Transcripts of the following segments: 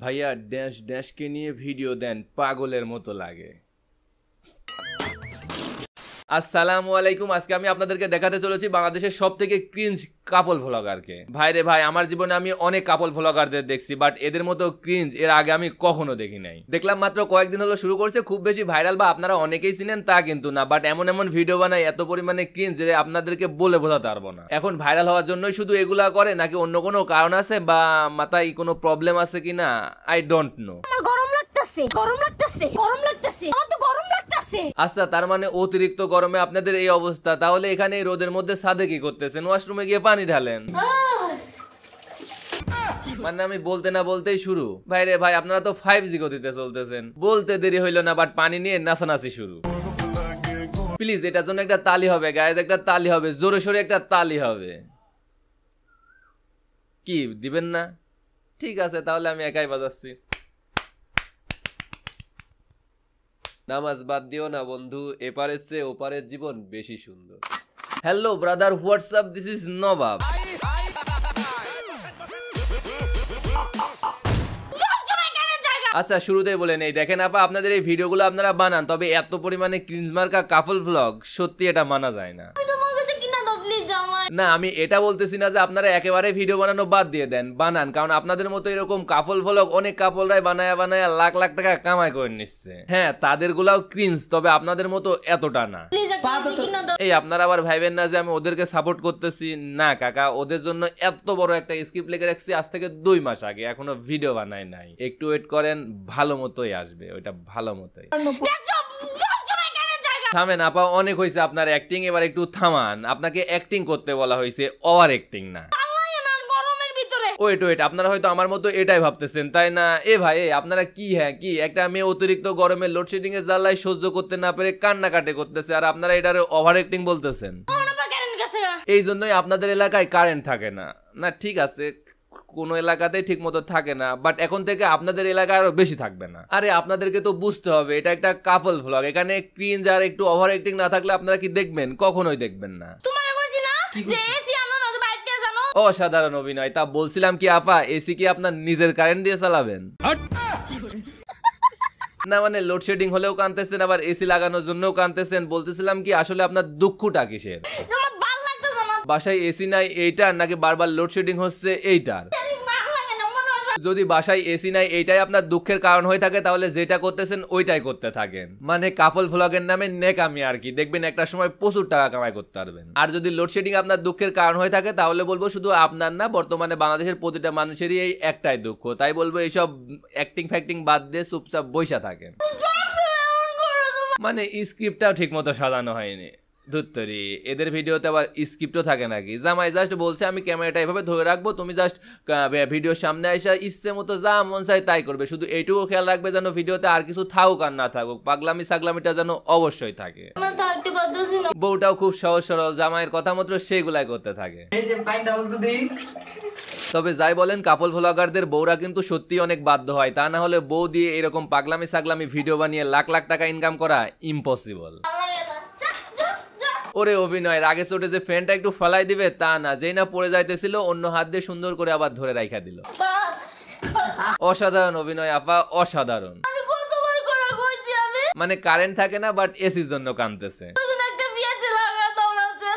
ভাইয়া ড্যাশ ড্যাশকে নিয়ে ভিডিও দেন পাগলের মতো লাগে। আসসালামু আলাইকুম। আজকে আমি আপনাদেরকে দেখাতে চলেছি বাংলাদেশের সব থেকে ক্রিঞ্জ কাপল ভ্লগারকে ভাই রে ভাই আমার জীবনে আমি অনেক কাপল ভ্লগারদের দেখছি বাট এদের মতো ক্রিঞ্জ এর আগে আমি কখনো দেখি নাই। দেখলাম মাত্র কয়েকদিন হলো শুরু করছে, খুব বেশি ভাইরাল বা আপনারা অনেকেই চিনেন তা কিন্তু না বাট এমন এমন ভিডিও বানায় এত পরিমাণে ক্রিঞ্জ যে আপনাদেরকে বলে বোঝাতে পারব না। এখন ভাইরাল হওয়ার জন্যই শুধু এগুলা করে, নাকি অন্য কোনো কারণ আছে বা মাথায় কোনো প্রবলেম আছে কিনা? আই ডোন্ট নো আমার গরম লাগতেছে গরম লাগতেছে গরম লাগতেছে। গরম লাগতেছে। আচ্ছা তার মানে অতিরিক্ত গরমে আপনাদের এই অবস্থা। তাহলে এখানে এই রোদের মধ্যে সাদে কি করতেছেন? ওয়াশরুমে গিয়ে পানি ঢালেন। মানে আমি বলতে না বলতেই শুরু। ভাই রে ভাই আপনারা তো ফাইভ জি গতিতে চলতেছেন। বলতে দেরি হইল না বাট পানি নিয়ে নাচানাচি শুরু। প্লিজ এটার জন্য একটা তালি হবে গায়েজ একটা তালি হবে। জোরে সোরে একটা তালি হবে। কি দিবেন না? ঠিক আছে তাহলে আমি একাই বাজাচ্ছি। নামাজ বাদ দিও না বন্ধু, এপারের চেয়ে ওপারের জীবন বেশি সুন্দর। Hello brother what's up this is Nawab আচ্ছা শুরুতেই বলে নেই। দেখেন আপা, আপনাদের এই ভিডিওগুলো আপনারা বানান, তবে এত পরিমাণে ক্রিঞ্জ মার্কা কাপল ব্লগ সত্যি এটা মানা যায় না। না আমি এটা বলতেছি না যে আপনারা একেবারে ভিডিও বানানো বাদ দিয়ে দেন বানান। কারণ আপনাদের মতো এরকম কাপল ভ্লগ অনেক কাপলরাই বানায় বানায় লাখ লাখ টাকা কামাই করে নিচ্ছে। হ্যাঁ তাদের গুলাও ক্রিঞ্জ তবে আপনাদের মতো এতটা না। এই আপনারা আবার ভাইবেন না যে আমি ওদেরকে সাপোর্ট করতেছি? না কাকা ওদের জন্য এত বড় একটা স্ক্রিপ্ট লিখে রাখছি আজ থেকে দুই মাস আগে এখনও ভিডিও বানাই নাই। একটু ওয়েট করেন ভালো মতোই আসবে ওইটা ভালো মতোই দেখছ সব সময় কেন জায়গা থামেন আপা অনেক হয়েছে আপনার অ্যাক্টিং এবার একটু থামান। আপনাকে অ্যাক্টিং করতে বলা হয়েছে ওভার অ্যাক্টিং না। ওয়েট ওয়েট আপনারা হয়তো আমার মতো এটাই ভাবতেছেন তাই না? এ ভাই আপনারা কি হ্যাঁ কি? একটা মেয়ে অতিরিক্ত গরমে লোডশেডিং এর জ্বালায় সহ্য করতে না পেরে কান্নাকাটি করতেছে আর আপনারা এটার ওভার অ্যাক্টিং বলতেছেন? এই জন্যই আপনাদের এলাকায় কারেন্ট থাকে না। না ঠিক আছে কোনো এলাকাতেই ঠিক মতো থাকে না বাট এখন থেকে আপনাদের এলাকায় আরও বেশি থাকবে না। আরে আপনাদেরকে তো বুঝতে হবে এটা একটা কাপল ভ্লগ এখানে ক্রিঞ্জ আর একটু ওভার অ্যাক্টিং না থাকলে আপনারা কি দেখবেন? কখনোই দেখবেন না। অসাধারণ অভিনয় তা বলছিলাম কি আপা এসি কি আপনার নিজের কারেন্ট দিয়ে চালাবেন? না মানে লোডশেডিং হলেও কানতেছেন আবার এসি লাগানোর জন্যও কানতেছেন বলতেছিলাম কি আসলে আপনার দুঃখটা কিসের? বাসায় এসি নাই এইটার নাকি বারবার লোডশেডিং হচ্ছে এইটার জানি ভালো লাগে না মনে হয় যদি বাসায় এসি নাই এটাই আপনার দুঃখের কারণ হয়ে থাকে তাহলে যেটা করতেছেন ওইটাই করতে থাকেন। মানে কাপল ভ্লগের নামে নেকামি আর কি। দেখবেন একটা সময় প্রচুর টাকা কামাই করতে পারবেন। আর যদি লোডশেডিং আপনার দুঃখের কারণ হয়ে থাকে তাহলে বলব শুধু আপনার না বর্তমানে বাংলাদেশের প্রতিটা মানুষেরই এই একটাই দুঃখ। তাই বলব এইসব অ্যাক্টিং ফ্যাক্টিং বাদ দিয়ে চুপচাপ বৈশা থাকেন। মানে স্ক্রিপ্টটাও ঠিক মতো সাজানো হয়নি। ধুত্তরি এদের ভিডিওতে আবার স্ক্রিপ্টও থাকে নাকি? জামাই জাস্ট বলছে আমি ক্যামেরাটা এভাবে ধরে রাখব তুমি জাস্ট ভিডিওর সামনে এসে ইচ্ছে মতো যা মন চাই তাই করবে। শুধু এইটুকু খেয়াল রাখবে যেন ভিডিওতে আর কিছু থাকুক আর না থাকুক। পাগলামি সাগলামিটা যেন অবশ্যই থাকে। বউটাও খুব সহজ সরল জামাইয়ের কথা মতো সেগুলাই করতে থাকে। তবে যাই বলেন কাপল ভ্লগারদের বউরা কিন্তু সত্যি অনেক বাধ্য হয়। তা না হলে বউ দিয়ে এরকম পাগলামি সাগলামি ভিডিও বানিয়ে লাখ লাখ টাকা ইনকাম করা ইম্পসিবল ওরে অভিনয় আগে চোটে যে ফ্যানটা একটু ফেলাই দিবে তা না। যেই না পড়ে যাইতেছিল অন্য হাত দিয়ে সুন্দর করে আবার ধরে রাইখা দিল। অসাধারণ অভিনয় আপা অসাধারণ। মানে কারেন্ট থাকে না বাট এসির জন্য কানতেছে।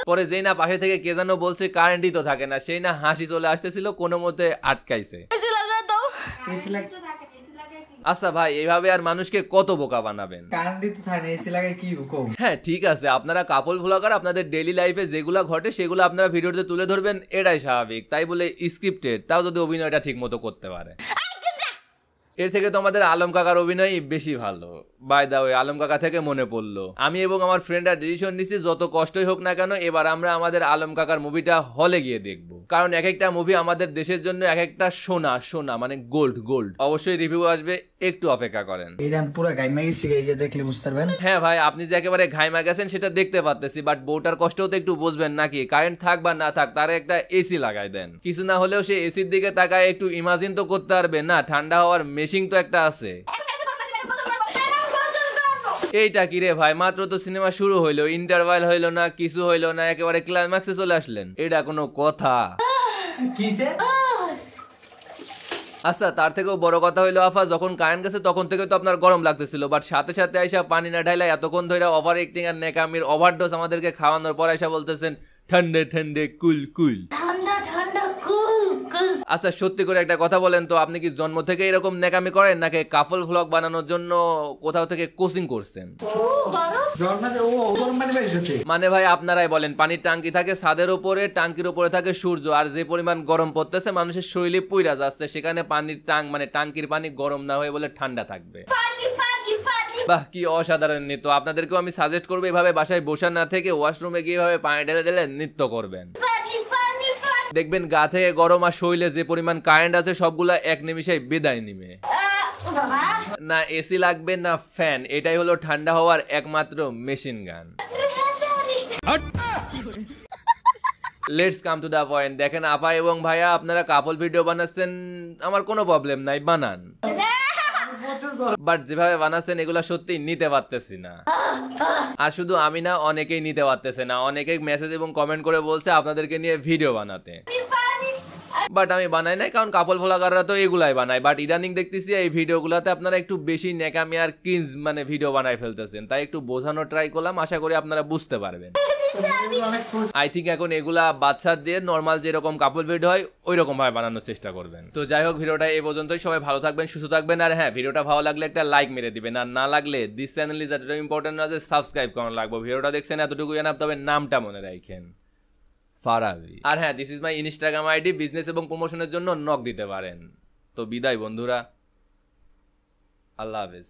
পরে যেই না পাশে থেকে কে যেন বলছে কারেন্টই তো থাকে না। সেই না হাসি চলে আসতেছিল কোনো মতে আটকাইছে এসি লাগা দাও এসি লাগ আচ্ছা ভাই এইভাবে আর মানুষকে কত বোকা বানাবেন? হ্যাঁ ঠিক আছে। আপনারা কাপল ভ্লগার আপনাদের ডেলি লাইফে যেগুলো ঘটে সেগুলো আপনারা ভিডিওতে তুলে ধরবেন। এটাই স্বাভাবিক। তাই বলে স্ক্রিপ্টেড তাও যদি অভিনয়টা ঠিক মতো করতে পারে। এর থেকে তো আমাদের আলম কাকার অভিনয় বেশি ভালো। বাই দা ওই আলম কাকা থেকে মনে পড়ল। আমি এবং আমার ফ্রেন্ডরা ডিসিশন নিছি যত কষ্টই হোক না কেন এবার আমরা আমাদের আলম কাকার মুভিটা হলে গিয়ে দেখব। কারণ এক একটা মুভি আমাদের দেশের জন্য এক একটা সোনা সোনা মানে গোল্ড গোল্ড অবশ্যই রিভিউ আসবে একটু অপেক্ষা করেন। পুরো গাইমা গেছি এই যে দেখলে বুঝতে পারবেন। হ্যাঁ ভাই আপনি যে একেবারে ঘাইমা গেছেন সেটা দেখতে পারতেছি বাট বউটার কষ্টও তো একটু বুঝবেন নাকি? কারেন্ট থাক বা না থাক তার একটা এসি লাগাই দেন। কিছু না হলেও সে এসির দিকে তাকায় একটু ইমাজিন তো করতে পারবে। না ঠান্ডা হওয়ার মেশিন তো একটা আছে। এইটা কি রে ভাই? মাত্র তো সিনেমা শুরু হইল ইন্টারভাল হইল না কিছু হইল না একেবারে ক্লাইম্যাক্সে চলে আসলেন। এটা কোনো কথা। আচ্ছা তার থেকেও বড় কথা হইল আফা যখন কারেন্ট গেছে তখন থেকে তো আপনার গরম লাগতেছিল বাট সাথে সাথে আইসা পানি না ঢাইলা এতক্ষণ ধরে ওভার অ্যাক্টিং আর নেকামির ওভারডোজ আমাদেরকে খাওয়ানোর পর আইসা বলতেছেন ঠান্ডে ঠান্ডে কুল কুল ঠান্ডা ঠান্ডা কুল কুল আচ্ছা সত্যি করে একটা কথা বলেন তো আপনি কি জন্ম থেকে এরকম নেকামি করেন নাকি কাফল ভ্লগ বানানোর জন্য কোথাও থেকে কোচিং করছেন? ও গরম জন্মাতে ও ও গরম পানি পাইছ মানে ভাই আপনারাই বলেন পানির টাঙ্কি থাকে ছাদের উপরে টাঙ্কির উপরে থাকে সূর্য আর যে পরিমাণ গরম পড়তেছে মানুষের শরীরে পুইরা যাচ্ছে সেখানে পানির টাং মানে টাঙ্কির পানি গরম না হয়ে বলে ঠান্ডা থাকবে। বাহ কি অসাধারণ নৃত্য। আপনাদেরকেও আমি সাজেস্ট করব এভাবে বাসায় বসা না থেকে ওয়াশরুমে গিয়ে এভাবে পানি ঢেলে ঢেলে নৃত্য করবেন। দেখবেন গা থেকে গরম আর শরীরে যে পরিমাণ কারেন্ট আছে, সবগুলা এক নিমিষে বিদায় নিবে। না এসি লাগবে, না ফ্যান এটাই হলো ঠান্ডা হওয়ার একমাত্র machine gun let's come to the point দেখেন আপা এবং ভাইয়া, আপনারা কাপল ভিডিও বানাচ্ছেন, আমার কোনো প্রবলেম নাই, বানান। বাট যেভাবে বানাচ্ছেন এগুলা সত্যি নিতে পারতেছি না। আর শুধু আমি না অনেকেই নিতে পারতেছে না। অনেকেই মেসেজ এবং কমেন্ট করে বলছে আপনাদেরকে নিয়ে ভিডিও বানাতে। বাট আমি বানাই নাই কারণ কাপল ভ্লগাররা তো এগুলাই বানায়। বাট ইদানিং দেখতেছি এই ভিডিওগুলোতে আপনারা একটু বেশি নেকামি আর কিঞ্জ মানে ভিডিও বানায় ফেলতেছেন। তাই একটু বোঝানোর ট্রাই করলাম আশা করি আপনারা বুঝতে পারবেন। আই থিঙ্ক এখন এগুলা বাচ্চা দিয়ে নর্মাল যেরকম কাপড় ভিডিও হয় ওই রকম ভাবে বানানোর চেষ্টা করবেন। তো যাই হোক, ভিডিওটা এই পর্যন্তই। সবাই ভালো থাকবেন, সুস্থ থাকবেন। আর হ্যাঁ ভিডিওটা ভালো লাগলে একটা লাইক মেরে দিবেন। আর না লাগলে দিস চ্যানেল ইজ এতটা ইম্পর্টেন্ট না যে সাবস্ক্রাইব করানো লাগবে। ভিডিওটা দেখছেন এতটুকু জানাব তবে নামটা মনে রাখেন। ফারাবি। আর হ্যাঁ this is my Instagram ID business এবং প্রমোশনের জন্য নক দিতে পারেন। তো বিদায় বন্ধুরা। আল্লাহ হাফেজ।